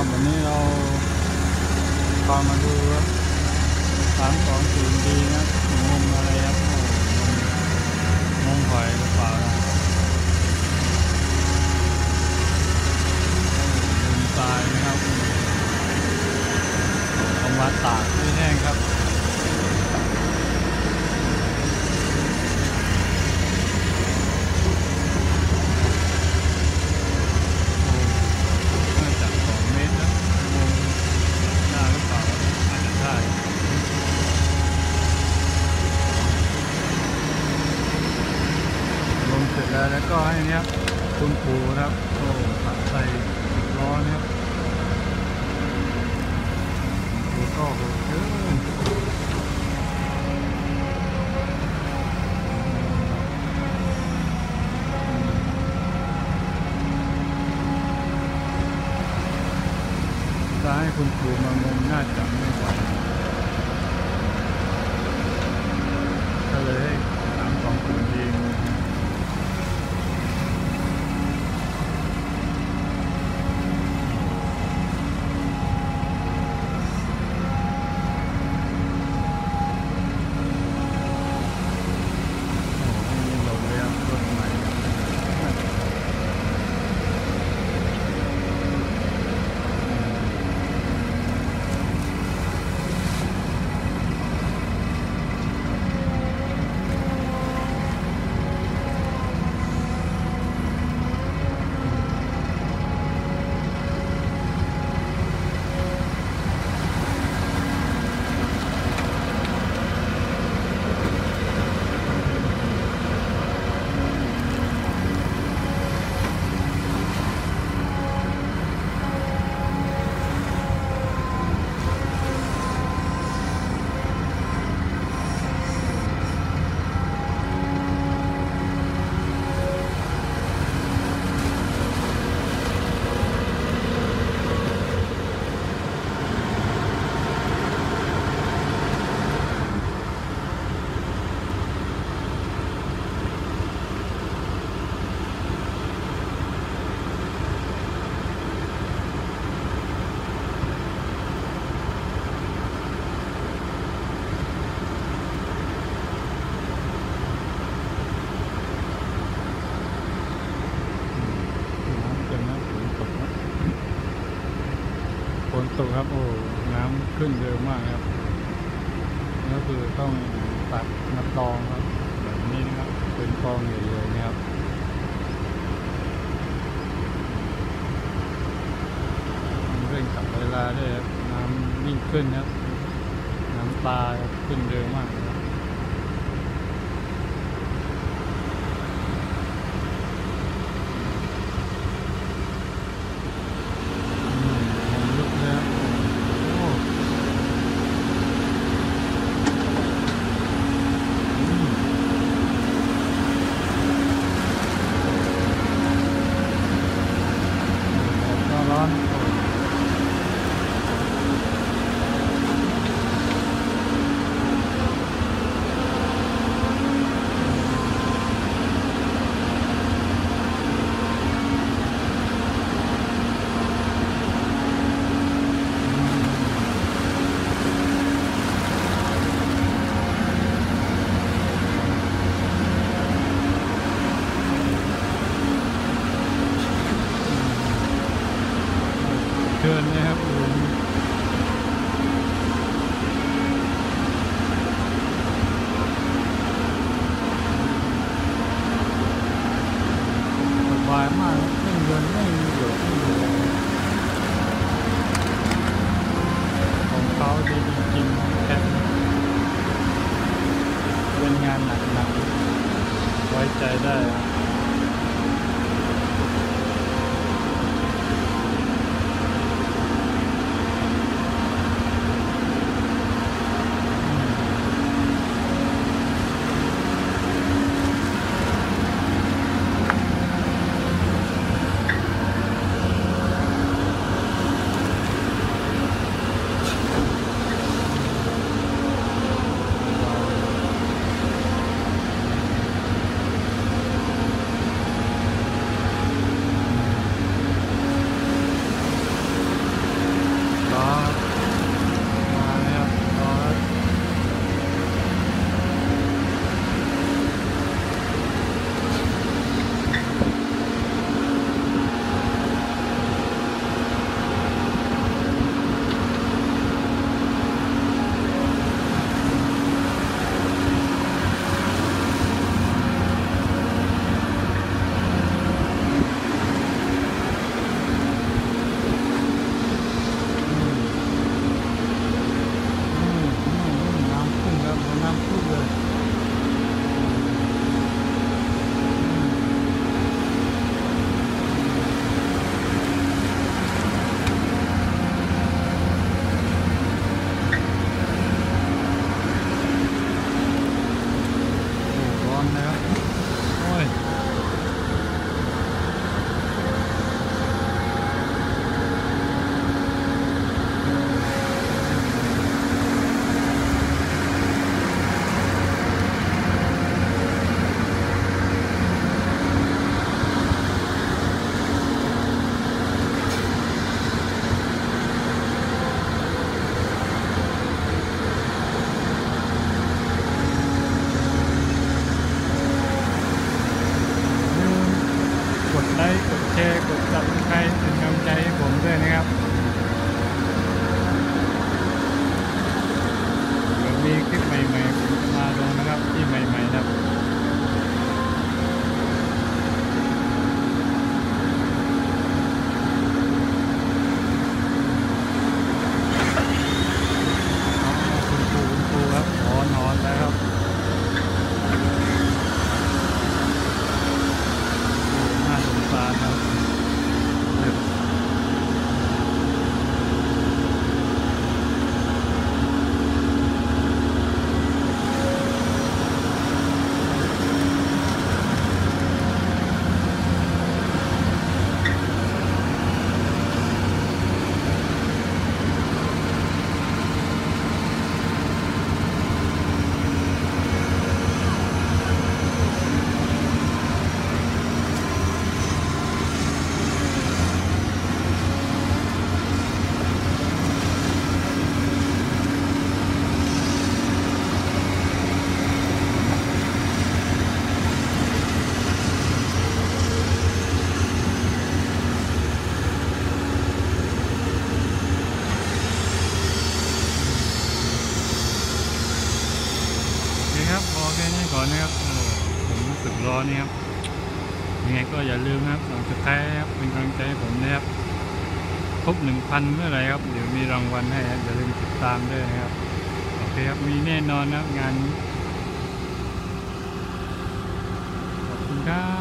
ครับวันนี้เราพามาดูสามสองศูนย์ดีนะงมอะไรครับงงมหอยหรือเปล่านะงมทรายนะครับเอามาตากให้แห้งครับ น่าจะสองเมตรนะงงได้หรือเปล่าอาจจะได้ลงเสร็จแล้วแล้วก็ให้เนี้ยคุณครูนะครับโอ้ตัดใส่ล้อนะครับครูก็โหดเกิน ถ้าให้คุณครูมางมน่าจะไม่ไหวก็เลยให้สามสองศูนย์ดีงม โอ้โหนี่ลงเลยครับรถใหม่น้ำเต็มนะฝนตกนะฝน ตกครับ โอ้ น้ำขึ้นเร็วมากครับก็คือต้องตัดมาตองครับ แบบนี้นะครับ เป็นกองใหญ่ๆนะครับเร่งขับเวลาด้วยครับน้ำวิ่งขึ้นครับ น้ำตาขึ้นเร็วมากครับ อืมผมลุกแล้วโอ้อืมแดดก็ร้อนโอ้เกินนะครับโอ้โหสบายมากครับไม่เงินไม่มีเดือดไม่มีอะไรของเขาดีจริงๆของแคปเป็นงานหนักๆไว้ใจได้ ไลค์ กดแชร์ กด subscribe เป็นกำลังใจให้ผมด้วยนะครับเดี๋ยวมีคลิปใหม่ๆผมจะมาลงนะครับที่ใหม่ๆนะครับ นี่ครับยังไงก็อย่าลืมครับสองสุดท้ายครับเป็นกำลังใจผมนะครับครบหนึ่งพันเมื่อไรครับเดี๋ยวมีรางวัลให้อย่าลืมติดตามด้วยครับโอเคครับมีแน่นอนนะครับงานขอบคุณครับ